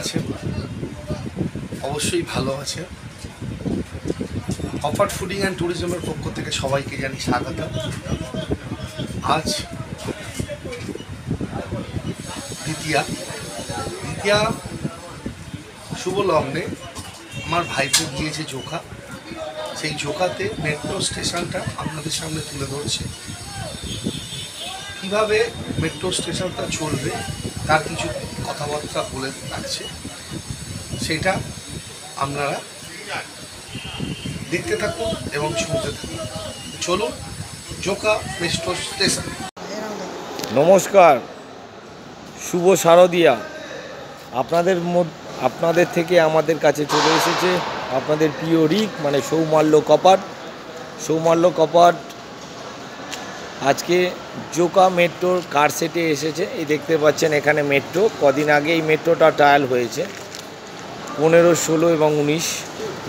আছেন অবশ্যই ভালো আছে। অফার ফুডিং অ্যান্ড ট্যুরিজমের পক্ষ থেকে সবাইকে জানি স্বাগত আজ দ্বিতীয়া। দ্বিতীয়া শুভ লগ্নে আমার ভাইপো গিয়েছে জোকা। সেই জোকাতে মেট্রো স্টেশনটা আপনাদের সামনে তুলে ধরছে। কীভাবে মেট্রো স্টেশনটা চলবে, তার কিছু কথাবার্তা বলে রাখছে সেটা আপনারা দেখতে থাকুন এবং শুনতে থাকুন। চলুন, জোকা মেট্রো স্টেশন। নমস্কার, শুভ শারদিয়া। আপনাদের আপনাদের থেকে আমাদের কাছে চলে এসেছে আপনাদের প্রিয় রিক মানে সৌমাল্য কপাট। সৌমাল্য কপাট আজকে জোকা মেট্রোর কার সেটে এসেছে। এই দেখতে পাচ্ছেন এখানে মেট্রো। কদিন আগে এই মেট্রোটা ট্রায়াল হয়েছে। পনেরো, ষোলো এবং উনিশ,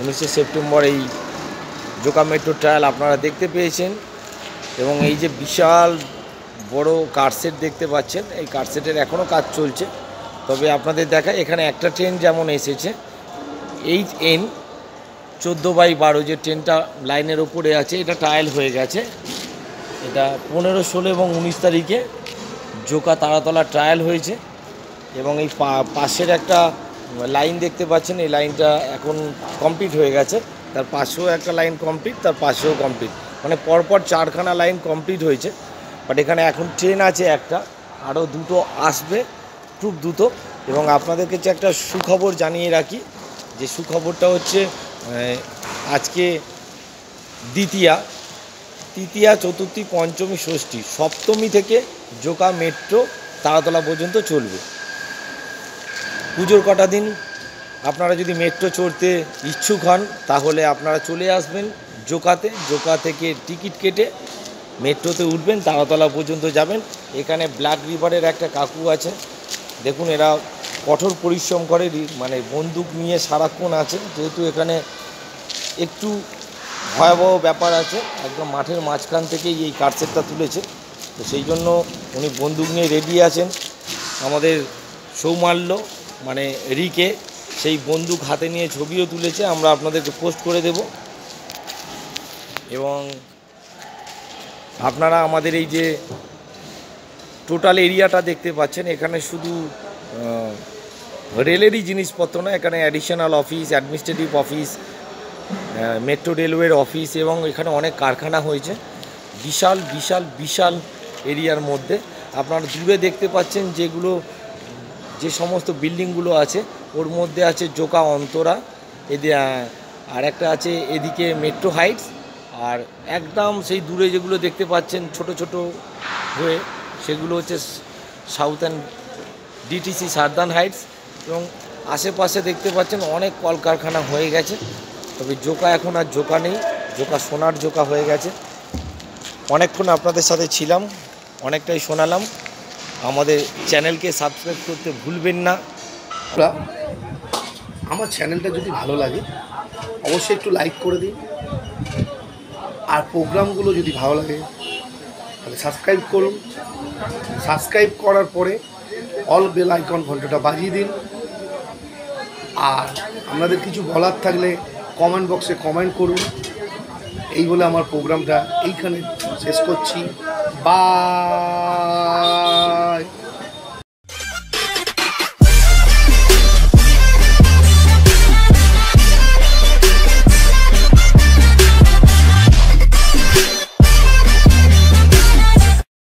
উনিশে সেপ্টেম্বর এই জোকা মেট্রো ট্রায়াল আপনারা দেখতে পেয়েছেন। এবং এই যে বিশাল বড় কারসেট দেখতে পাচ্ছেন, এই কারসেটের এখনও কাজ চলছে। তবে আপনাদের দেখা এখানে একটা ট্রেন যেমন এসেছে এইট এন চোদ্দ বাই বারো যে ট্রেনটা লাইনের ওপরে আছে, এটা ট্রায়াল হয়ে গেছে। এটা পনেরো, ষোলো এবং উনিশ তারিখে জোকা তারাতলা ট্রায়াল হয়েছে এবং এই পাশের একটা লাইন দেখতে পাচ্ছেন, এই লাইনটা এখন কমপ্লিট হয়ে গেছে। তার পাশেও একটা লাইন কমপ্লিট তার পাশেও কমপ্লিট মানে পরপর চারখানা লাইন কমপ্লিট হয়েছে। বাট এখানে এখন ট্রেন আছে একটা, আরও দুটো আসবে, খুব দ্রুত। এবং আপনাদের কাছে একটা সুখবর জানিয়ে রাখি, যে সুখবরটা হচ্ছে আজকে দ্বিতীয়া। তৃতীয়া, চতুর্থী, পঞ্চমী, ষষ্ঠী সপ্তমী থেকে জোকা, মেট্রো তারাতলা পর্যন্ত চলবে। পুজোর কটা দিন? আপনারা যদি মেট্রো চড়তে ইচ্ছুক হন, তাহলে আপনারা চলে আসবেন জোকাতে। জোকা থেকে টিকিট কেটে মেট্রোতে উঠবেন, তারাতলা পর্যন্ত যাবেন। এখানে ব্ল্যাক রিভারের একটা কাকু আছে। দেখুন, এরা কঠোর পরিশ্রম করে মানে বন্দুক নিয়ে সারাক্ষণ আছে। যেহেতু এখানে একটু ভয়াবহ ব্যাপার আছে, একদম মাঠের মাঝখান থেকেই এই কারসেটটা তুলেছে। তো সেই জন্য উনি বন্দুক নিয়ে রেডি আছেন। আমাদের সৌমাল্য মানে রিকে, সেই বন্দুক হাতে নিয়ে ছবিও তুলেছে। আমরা আপনাদেরকে পোস্ট করে দেব। এবং আপনারা আমাদের এই যে টোটাল এরিয়াটা দেখতে পাচ্ছেন, এখানে শুধু রেলেরই জিনিসপত্র না এখানে additional office administrative office metro রেলওয়ের অফিস এবং এখানে অনেক কারখানা হয়েছে। বিশাল বিশাল বিশাল এরিয়ার মধ্যে। আপনারা দূরে দেখতে পাচ্ছেন যেগুলো, যে সমস্ত বিল্ডিংগুলো আছে, ওর মধ্যে আছে জোকা অন্তরা, এদি আর একটা আছে এদিকে মেট্রো হাইটস আর একদম সেই দূরে যেগুলো দেখতে পাচ্ছেন ছোট ছোট হয়ে, সেগুলো হচ্ছে সাউথার্ন ডিটিসি সারদান হাইটস এবং আশেপাশে দেখতে পাচ্ছেন অনেক কলকারখানা হয়ে গেছে। তবে জোকা এখন আর জোকা নেই। জোকা সোনার জোকা হয়ে গেছে। অনেকক্ষণ আপনাদের সাথে ছিলাম, অনেকটাই শোনালাম। আমাদের চ্যানেলকে সাবস্ক্রাইব করতে ভুলবেন না। আমার চ্যানেলটা যদি ভালো লাগে, অবশ্যই একটু লাইক করে দিন। আর প্রোগ্রামগুলো যদি ভালো লাগে, তাহলে সাবস্ক্রাইব করুন। সাবস্ক্রাইব করার পরে অল বেল আইকন ঘন্টাটা বাজিয়ে দিন। আর আপনাদের কিছু বলার থাকলে কমেন্ট বক্সে কমেন্ট করুন। এই বলে আমার প্রোগ্রামটা এইখানে শেষ করছি। বা